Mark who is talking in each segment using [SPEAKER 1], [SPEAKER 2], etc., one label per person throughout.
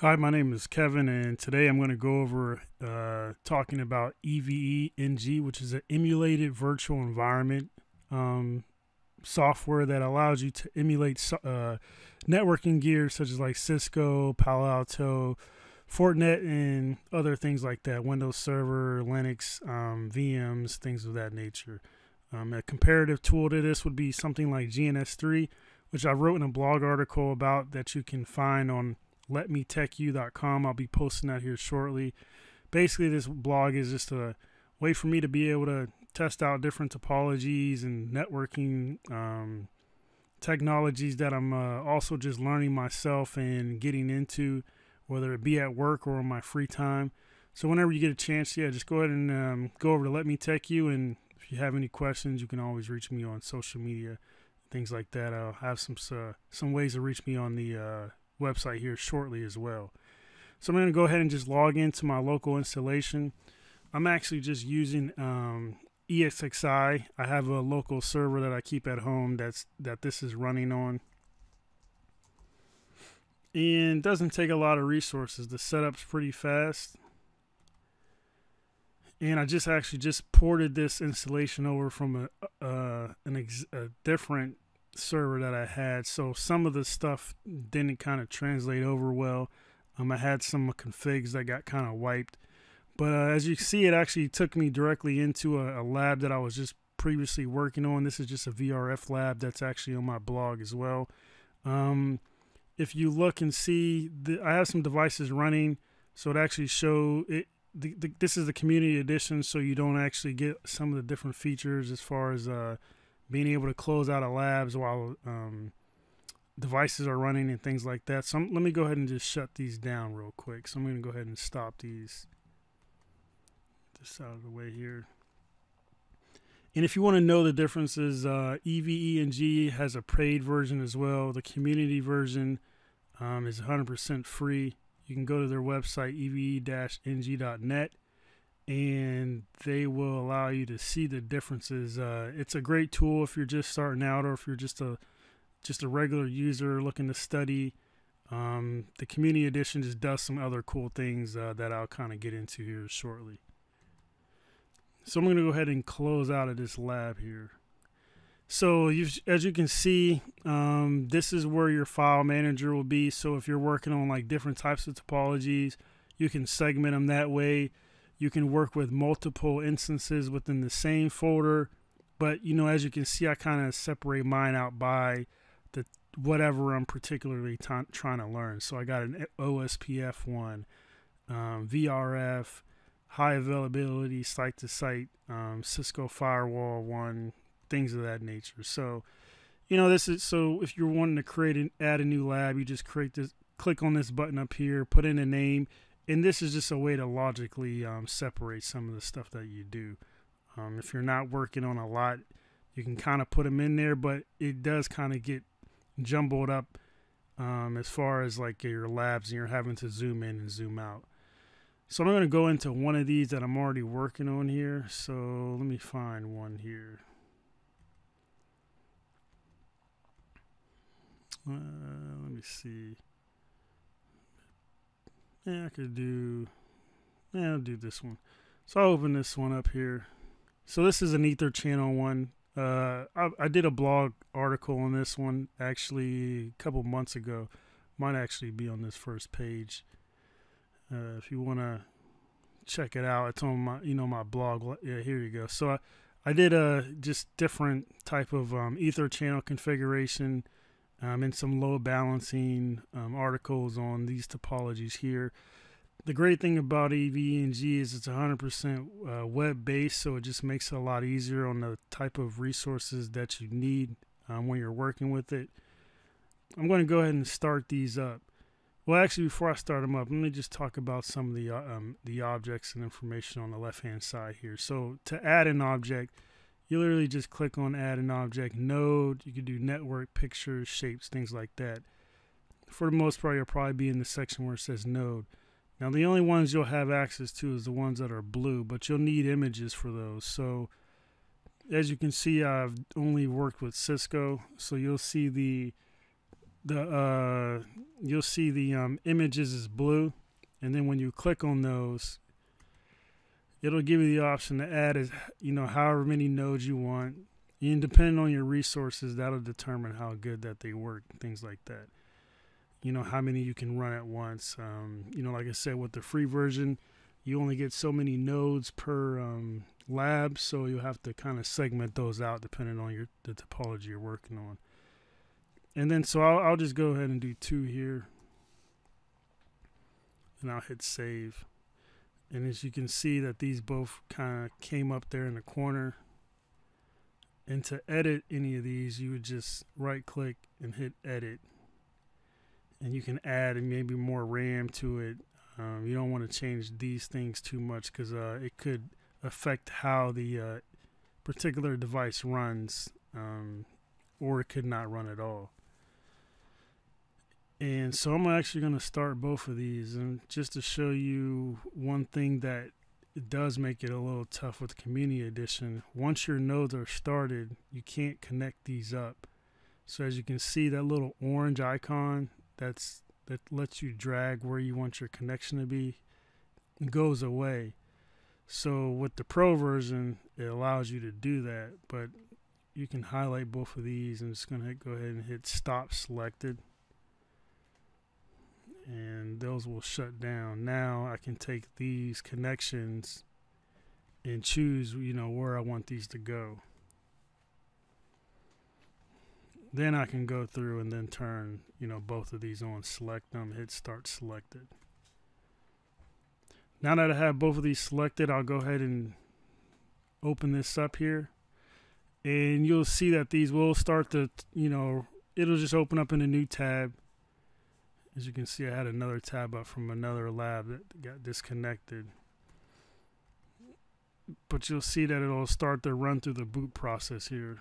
[SPEAKER 1] Hi, my name is Kevin, and today I'm going to go over uh, talking about EVE NG, which is an emulated virtual environment um, software that allows you to emulate uh, networking gear such as like Cisco, Palo Alto, Fortinet, and other things like that Windows Server, Linux, um, VMs, things of that nature. Um, a comparative tool to this would be something like GNS3, which I wrote in a blog article about that you can find on letmetechyou.com. I'll be posting that here shortly. Basically, this blog is just a way for me to be able to test out different topologies and networking um, technologies that I'm uh, also just learning myself and getting into, whether it be at work or in my free time. So whenever you get a chance, yeah, just go ahead and um, go over to Let Me Tech You, and if you have any questions, you can always reach me on social media, things like that. I'll have some uh, some ways to reach me on the uh, website here shortly as well. So I'm going to go ahead and just log into my local installation. I'm actually just using um, ESXi. I have a local server that I keep at home that's that this is running on. And doesn't take a lot of resources. The setup's pretty fast. And I just actually just ported this installation over from a, uh, an a different server that I had. So some of the stuff didn't kind of translate over well. Um, I had some configs that got kind of wiped. But uh, as you see, it actually took me directly into a, a, lab that I was just previously working on. This is just a VRF lab that's actually on my blog as well. Um, if you look and see, the, I have some devices running, so it actually show it. The, the, this is the community edition, so you don't actually get some of the different features as far as uh, being able to close out of labs while um, devices are running and things like that. So I'm, let me go ahead and just shut these down real quick. So I'm going to go ahead and stop these this out of the way here. And if you want to know the differences, uh, EVE-NG has a paid version as well. The community version um, is 100% free. You can go to their website, eve-ng.net and they will allow you to see the differences. Uh, it's a great tool if you're just starting out or if you're just a just a regular user looking to study. Um, the community edition just does some other cool things uh, that I'll kind of get into here shortly. So I'm going to go ahead and close out of this lab here. So as you can see, um, this is where your file manager will be. So if you're working on like different types of topologies, you can segment them that way you can work with multiple instances within the same folder. But you know as you can see I kind of separate mine out by the whatever I'm particularly trying to learn. So I got an OSPF one um, VRF high availability site to site um, Cisco firewall one things of that nature. So you know this is so if you're wanting to create and add a new lab you just create this click on this button up here put in a name and this is just a way to logically um, separate some of the stuff that you do. Um, if you're not working on a lot, you can kind of put them in there, but it does kind of get jumbled up um, as far as like your labs and you're having to zoom in and zoom out. So I'm going to go into one of these that I'm already working on here. So let me find one here. Uh, let me see. Yeah, I could do. Yeah, I'll do this one. So I'll open this one up here. So this is an Ether channel one. Uh, I, I did a blog article on this one actually a couple months ago. Might actually be on this first page. Uh, if you want to check it out, it's on my you know my blog. Yeah, here you go. So I, I did a just different type of um, Ether channel configuration um, and some load balancing um, articles on these topologies here. The great thing about EVE-NG is it's 100% uh, web based, so it just makes it a lot easier on the type of resources that you need um, when you're working with it. I'm going to go ahead and start these up. Well, actually, before I start them up, let me just talk about some of the uh, um, the objects and information on the left hand side here. So to add an object, you literally just click on add an object node you can do network pictures shapes things like that. For the most part you'll probably be in the section where it says node. Now the only ones you'll have access to is the ones that are blue but you'll need images for those. So as you can see I've only worked with Cisco. So you'll see the the uh, you'll see the um, images is blue, and then when you click on those, it'll give you the option to add as you know however many nodes you want. And depending on your resources, that'll determine how good that they work, things like that. You know how many you can run at once. Um, you know, like I said, with the free version, you only get so many nodes per um, lab, so you'll have to kind of segment those out depending on your the topology you're working on. And then so I'll, I'll just go ahead and do two here. And I'll hit save. And as you can see that these both kind of came up there in the corner. And to edit any of these, you would just right click and hit edit. And you can add maybe more RAM to it. Um, you don't want to change these things too much because uh, it could affect how the uh, particular device runs um, or it could not run at all. And so I'm actually going to start both of these. And just to show you one thing that does make it a little tough with Community Edition, once your nodes are started, you can't connect these up. So as you can see, that little orange icon that's that lets you drag where you want your connection to be goes away. So with the Pro version, it allows you to do that, but you can highlight both of these and just going to go ahead and hit stop selected those will shut down. Now I can take these connections and choose, you know, where I want these to go. Then I can go through and then turn, you know, both of these on, select them, hit start selected. Now that I have both of these selected, I'll go ahead and open this up here. And you'll see that these will start to, you know, it'll just open up in a new tab as you can see, I had another tab up from another lab that got disconnected. But you'll see that it'll start to run through the boot process here.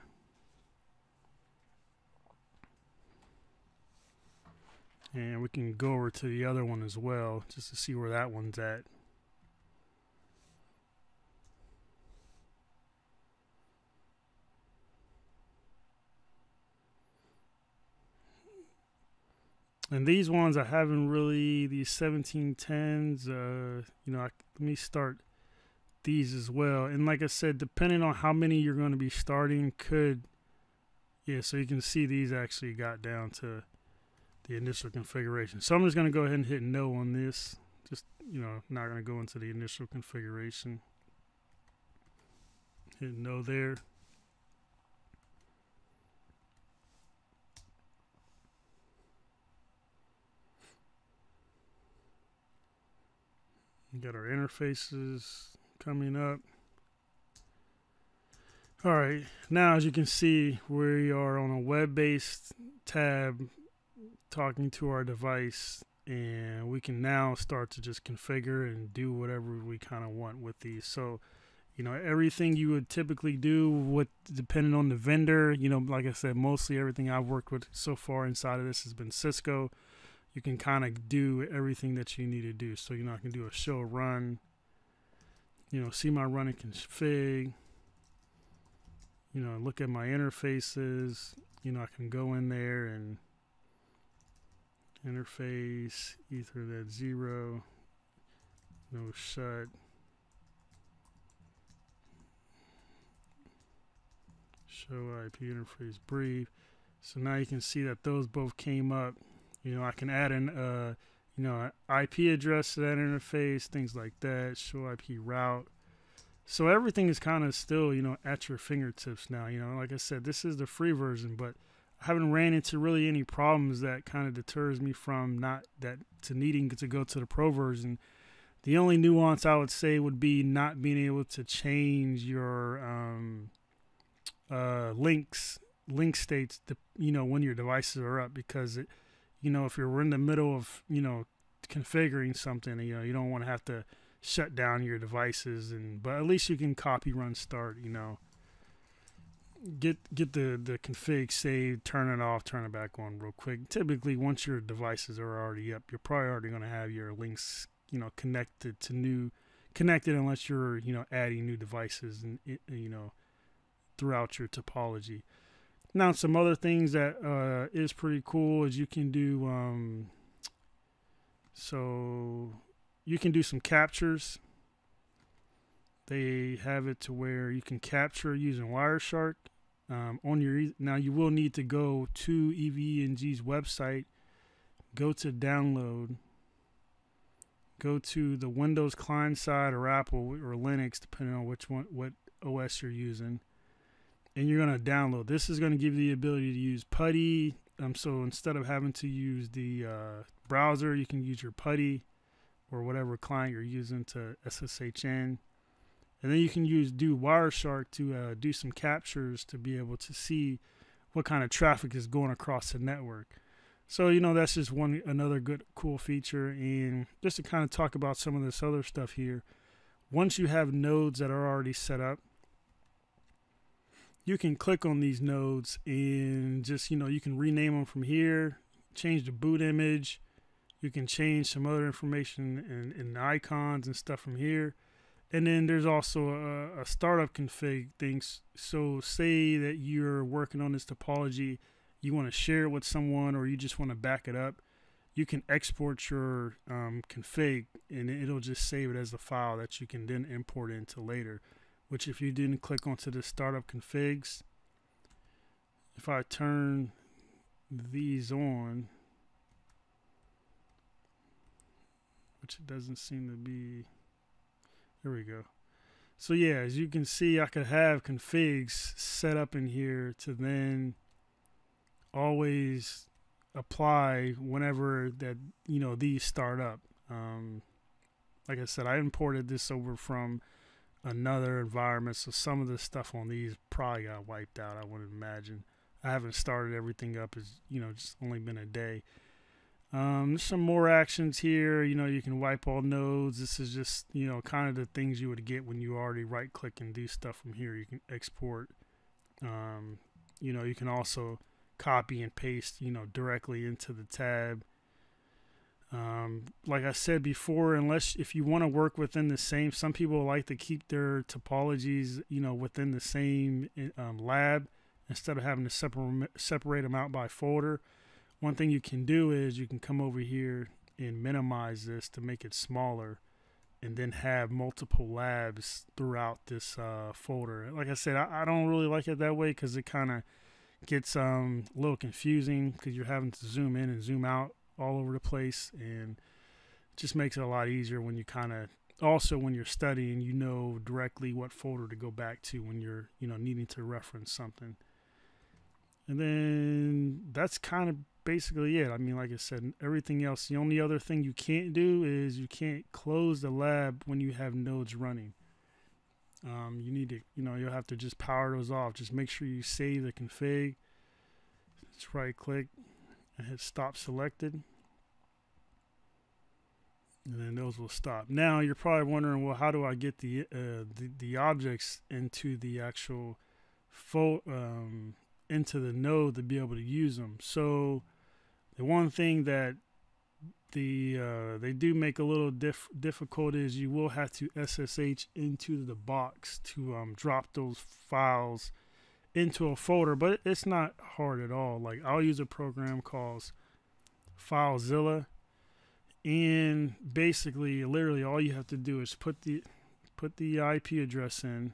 [SPEAKER 1] And we can go over to the other one as well, just to see where that one's at. And these ones I haven't really these 1710s. Uh, you know, I, let me start these as well. And like I said, depending on how many you're going to be starting, could yeah. So you can see these actually got down to the initial configuration. So I'm just going to go ahead and hit no on this. Just you know, not going to go into the initial configuration. Hit no there. We got our interfaces coming up. All right, now as you can see, we are on a web-based tab talking to our device and we can now start to just configure and do whatever we kind of want with these. So, you know, everything you would typically do with depending on the vendor, you know, like I said, mostly everything I've worked with so far inside of this has been Cisco you can kind of do everything that you need to do. So, you know, I can do a show run, you know, see my running config, you know, look at my interfaces, you know, I can go in there and interface, Ethernet zero, no shut. Show IP interface brief. So now you can see that those both came up you know, I can add an, uh, you know, IP address to that interface, things like that, show IP route. So everything is kind of still, you know, at your fingertips now. You know, like I said, this is the free version, but I haven't ran into really any problems that kind of deters me from not that to needing to go to the pro version. The only nuance I would say would be not being able to change your um, uh, links, link states, to, you know, when your devices are up because it you know, if you're in the middle of, you know, configuring something, you know, you don't want to have to shut down your devices and but at least you can copy run start, you know. Get get the the config saved, turn it off, turn it back on real quick. Typically once your devices are already up, you're probably already going to have your links, you know, connected to new connected unless you're, you know, adding new devices and you know throughout your topology. Now, some other things that uh, is pretty cool is you can do um, so you can do some captures. They have it to where you can capture using Wireshark um, on your. Now you will need to go to EVE-NG's website, go to download, go to the Windows client side or Apple or Linux, depending on which one what OS you're using and you're going to download. This is going to give you the ability to use PuTTY. Um, so instead of having to use the uh, browser, you can use your PuTTY or whatever client you're using to SSHN. And then you can use do Wireshark to uh, do some captures to be able to see what kind of traffic is going across the network. So you know that's just one another good cool feature. And just to kind of talk about some of this other stuff here, once you have nodes that are already set up, you can click on these nodes and just you know you can rename them from here change the boot image. You can change some other information and, and icons and stuff from here. And then there's also a, a startup config things so say that you're working on this topology you want to share it with someone or you just want to back it up you can export your um, config and it'll just save it as a file that you can then import into later which if you didn't click onto the startup configs, if I turn these on, which it doesn't seem to be, there we go. So yeah, as you can see, I could have configs set up in here to then always apply whenever that, you know, these start up. Um, like I said, I imported this over from another environment. So some of the stuff on these probably got wiped out. I wouldn't imagine. I haven't started everything up. It's you know just only been a day. Um, there's some more actions here. You know, you can wipe all nodes. This is just you know kind of the things you would get when you already right click and do stuff from here. You can export. Um, you know, you can also copy and paste. You know, directly into the tab. Um, like I said before, unless if you want to work within the same, some people like to keep their topologies, you know, within the same um, lab instead of having to separate separate them out by folder. One thing you can do is you can come over here and minimize this to make it smaller, and then have multiple labs throughout this uh, folder. Like I said, I, I, don't really like it that way because it kind of gets um, a little confusing because you're having to zoom in and zoom out all over the place and just makes it a lot easier when you kind of also when you're studying you know directly what folder to go back to when you're you know needing to reference something. And then that's kind of basically it. I mean like i said everything else the only other thing you can't do is you can't close the lab when you have nodes running. Um, you need to you know you'll have to just power those off. Just make sure you save the config. Just right click and hit stop selected and then those will stop. Now you're probably wondering, well, how do I get the uh, the, the objects into the actual um, into the node to be able to use them? So the one thing that the uh, they do make a little diff- difficult is you will have to SSH into the box to um, drop those files into a folder, but it's not hard at all. Like I'll use a program called FileZilla, and basically, literally, all you have to do is put the put the IP address in,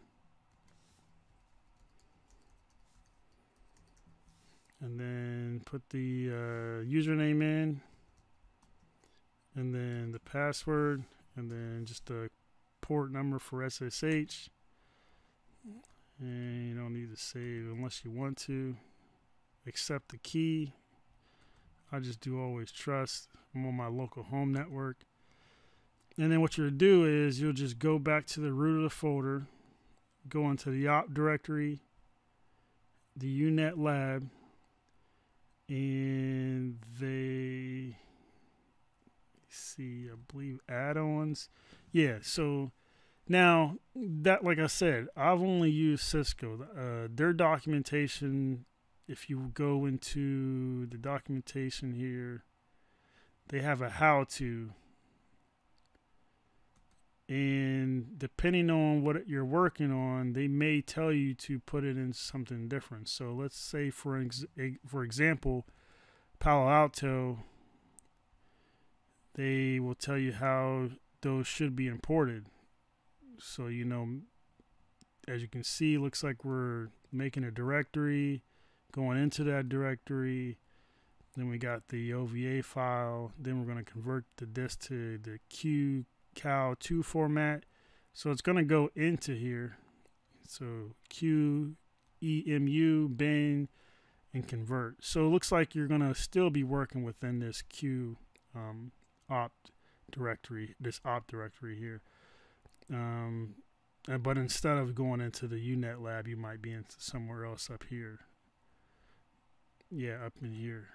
[SPEAKER 1] and then put the uh, username in, and then the password, and then just a port number for SSH and you don't need to save unless you want to. Accept the key. I just do always trust. I'm on my local home network. And then what you'll do is you'll just go back to the root of the folder go into the op directory the unet lab and they see I believe add-ons. Yeah so now, that like I said, I've only used Cisco. Uh, their documentation, if you go into the documentation here, they have a how to. and depending on what you're working on, they may tell you to put it in something different. So let's say, for ex- for example, Palo Alto, they will tell you how those should be imported. So you know, as you can see, looks like we're making a directory, going into that directory. Then we got the OVA file. Then we're going to convert the disk to the Q cal 2 format. So it's going to go into here. So Q, EMU, bin, and convert. So it looks like you're going to still be working within this Q um, opt directory, this opt directory here. Um, but instead of going into the UNet lab, you might be into somewhere else up here. Yeah, up in here.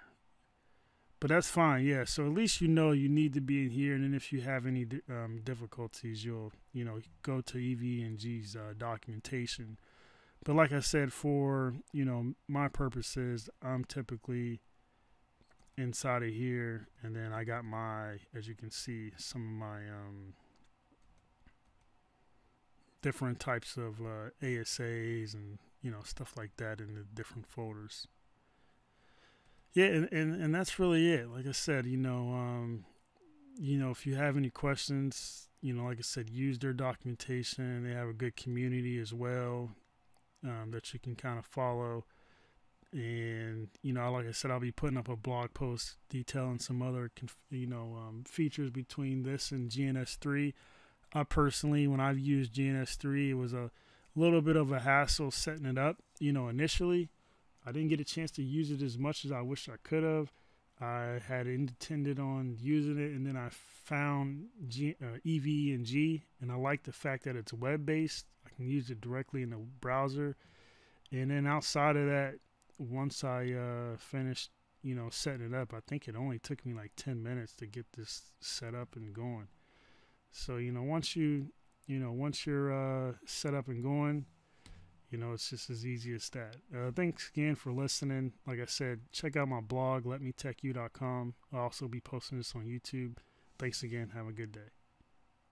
[SPEAKER 1] But that's fine, yeah. So at least you know you need to be in here, and then if you have any um, difficulties, you'll you know go to EVE-NG's uh, documentation. But like I said, for you know my purposes, I'm typically inside of here, and then I got my, as you can see, some of my um, different types of uh, ASAs and you know stuff like that in the different folders yeah, and, and, and that's really it. Like I said, you know, um, you know, if you have any questions, you know, like I said, use their documentation. They have a good community as well um, that you can kind of follow. And you know, like I said, I'll be putting up a blog post detailing some other, you know, um, features between this and GNS3. I personally, when I've used GNS3, it was a little bit of a hassle setting it up, you know, initially I didn't get a chance to use it as much as I wish I could have. I had intended on using it, and then I found G, uh, EVE-NG, and I like the fact that it's web based. I can use it directly in the browser. And then outside of that, once I uh, finished, you know, setting it up, I think it only took me like 10 minutes to get this set up and going. So, you know, once you, you know, once you're uh, set up and going, you know, it's just as easy as that. Uh, thanks again for listening. Like I said, check out my blog, letmetechyou.com. I'll also be posting this on YouTube. Thanks again. Have a good day.